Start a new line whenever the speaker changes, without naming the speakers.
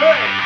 Good.